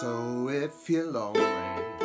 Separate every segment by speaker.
Speaker 1: So if you're lonely,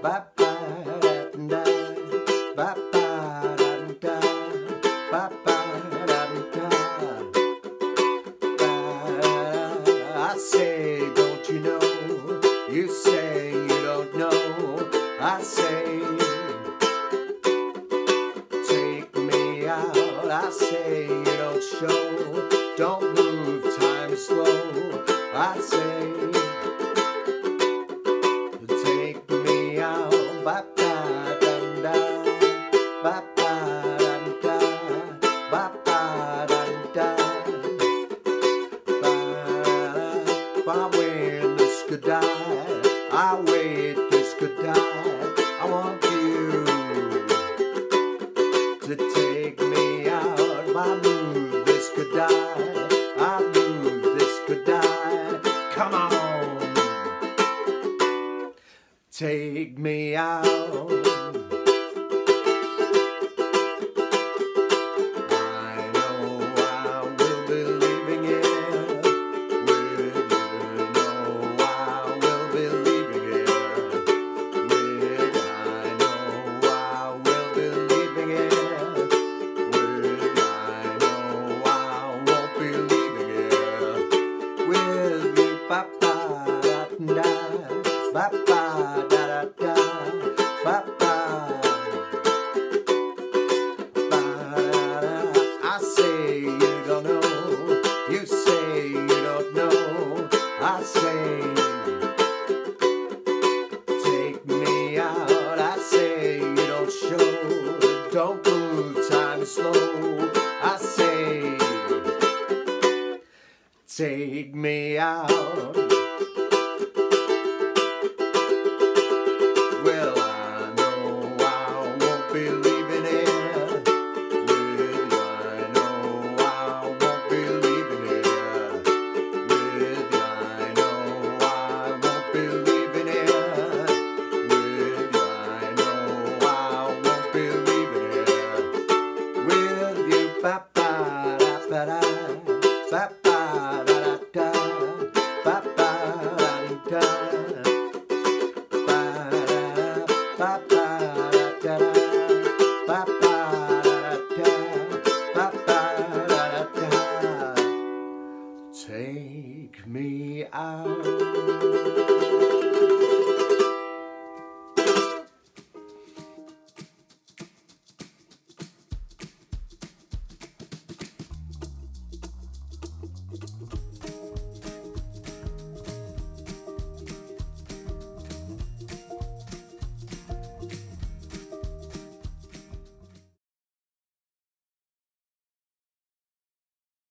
Speaker 1: I say, don't you know? You say you don't know. I say, take me out. I say you don't show. Could die, I wait this could die. I want you to take me out. I move this could die, I move this could die. Come on, take me out. Ba ba da da da, ba ba. I say you don't know, you say you don't know, I say take me out, I say you don't show, don't move, time is slow, I say take me out. out.